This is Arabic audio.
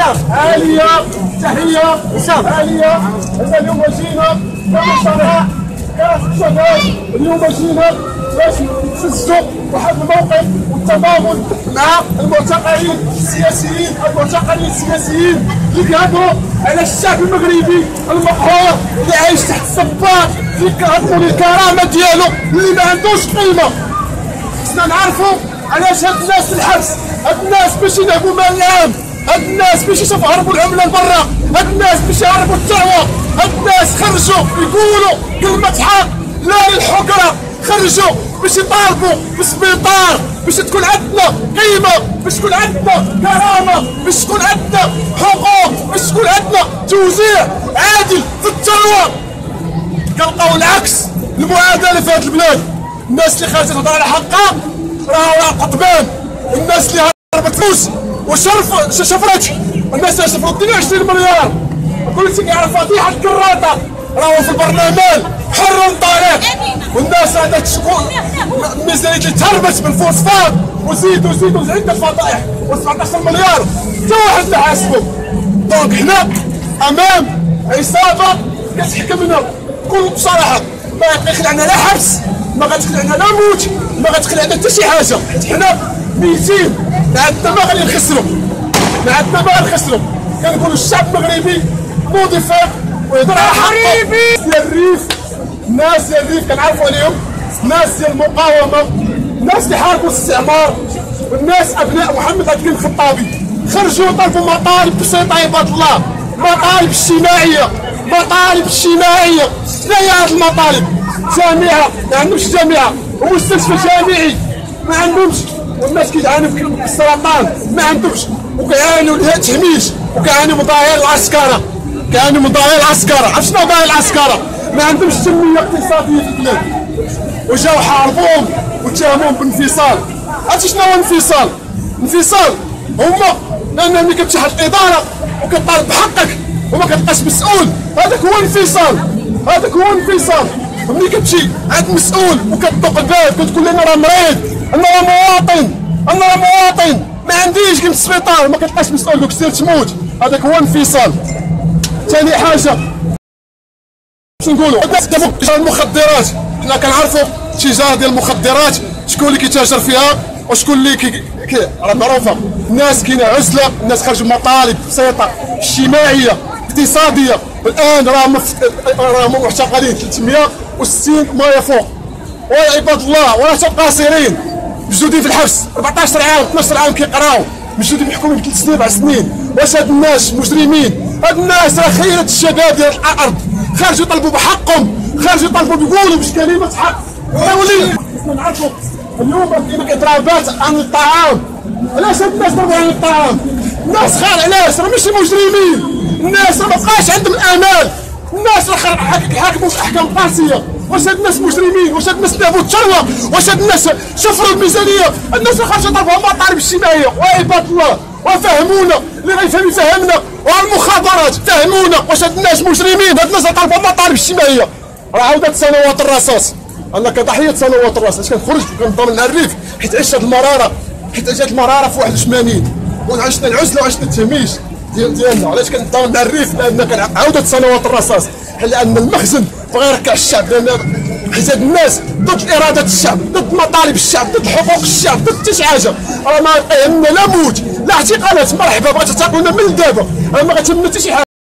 عاليه تحية. عاليه إحنا اليوم جينا كاس الشباب. اليوم جينا باش نسجلوا واحد الموقف والتضامن مع المعتقلين السياسيين. المعتقلين السياسيين اللي كيهضروا على الشعب المغربي المقهور اللي عايش تحت الصباط. اللي كيهضروا للكرامة ديالو اللي ما عندوش قيمة. خصنا نعرفوا علاش هاد الناس في الحبس. هاد الناس باش ينهبوا مال العام. هاد الناس باش يهربوا العمله لبرا هاد الناس باش يهربوا الثروه هاد الناس خرجوا يقولوا كلمة حق. لا للحكره خرجوا باش يطالبوا. بالسبيطار باش تكون عندنا قيمة. باش تكون عندنا كرامة. باش تكون عندنا حقوق. باش تكون عندنا توزيع عادل في الثروة. كنلقاو العكس. المعادلة في هذه البلاد. الناس اللي خرجت تهضر على حقها راهو راه قطبان الناس اللي هربت فلوس وشرف شفرت الناس شفروا 22 مليار. كل شيء يعرف فضيحه الكراطه راهو في البرلمان حر طريق والناس هذا تشكون الميزانيه اللي تهربت من فوسفات وزيدوا زيدوا عده فضائح و17 مليار. حتى واحد حاسبه. دونك هنا أمام. عصابة. كتحكمنا بكل بصراحة. ما غتخلعنا لا حبس. ما غتخلعنا لا موت. ما غتخلعنا حتى شي حاجة. حنا ميتين ما عندنا ما غادي نخسروا ما عندنا ما غنخسروا كنقولوا الشعب المغربي مضيفات ويهضر على حقه. ديال الريف الناس ديال الريف كنعرفوا عليهم الناس ديال المقاومة الناس اللي حاربوا الاستعمار والناس أبناء محمد عبد الخطابي. خرجوا طلبوا مطالب بسيطة عباد الله. مطالب اجتماعية مطالب اجتماعية. شنو هي هذه المطالب؟ جامعة ما عندهمش جامعة. ومستشفى جامعي. ما عندهمش والناس كيعانوا بالسرطان ما عندهمش وكيعانوا التهميش وكيعانوا من ظاهر العسكرة. كيعانوا من ظاهر العسكرة. عرفت شنو ظاهر العسكرة؟ ما عندهمش تنميه اقتصاديه في البلاد وجاو حاربوهم واتهموهم بالانفصال عرفتي شنو هو الانفصال؟ الانفصال هما لأن ملي كتمشي حد الاداره وكطالب بحقك وما كتبقاش مسؤول. هذاك هو الانفصال هذاك هو الانفصال ملي كتمشي عند مسؤول وكتطق الباب كتقول له أنا راه مريض. أنا راه مواطن! أنا راه مواطن! ما عنديش كلمه السبيطار ما كتبقاش مسؤول دوك سير تموت. هذاك هو الانفصال ثاني حاجة باش نقولوا؟ المخدرات. حنا كنعرفوا التجاره ديال المخدرات شكون اللي كيتاجر فيها وشكون اللي كي راه معروفة. الناس كاينة عزلة الناس خرجوا مطالب بسيطه اجتماعية اقتصادية. الآن راهم راهم معتقلين 360 ما يفوق ويا عباد الله ولا قاصرين مجدودين في الحبس 14 عام 12 عام كيقراو مجدودين محكومين بثلاث سنين أربع سنين. واش هاد الناس مجرمين؟ هاد الناس راه خيرة الشباب ديال الأرض. خرجوا يطلبوا بحقهم خرجوا يطلبوا بيقولوا باش كلمه حق ولي! نعرفوا. اليوم كاين اضرابات عن الطعام. علاش هاد الناس ضربوا عن الطعام؟ الناس خير علاش؟ راه ماشي مجرمين. الناس راه مابقاش عندهم الامان الناس راه حاكموا أحكام قاسية. واش هاد الناس مجرمين واش هاد الناس لعبوا الثروة واش هاد الناس شفروا الميزانية. الناس خرجوا طلبوا مطالب اجتماعيه وعباد الله وفهمونا اللي غيفهم يفهمنا. والمخابرات فهمونا. واش هاد الناس مجرمين هاد الناس طالبوا مطالب اجتماعيه راه عودت سنوات الرصاص. أنا كضحيه سنوات الرصاص. كنخرج؟ كنضمن الريف حيت عشت المرارة. حيت عشت المرارة في 81 وعشنا العزلة وعشنا التهميش ديال ديالنا. علاش كنضمن الريف لأن كان سنوات الرصاص. لأن المخزن بغى يركع الشعب. لأن هاد الناس ضد إرادة الشعب ضد مطالب الشعب ضد حقوق الشعب ضد حتى حاجة. راه ما يهمنا لا موت لا اعتقالات. مرحبا بغات تعتقلونا من دابا. راه ما غتهمنا حتى شي حاجة.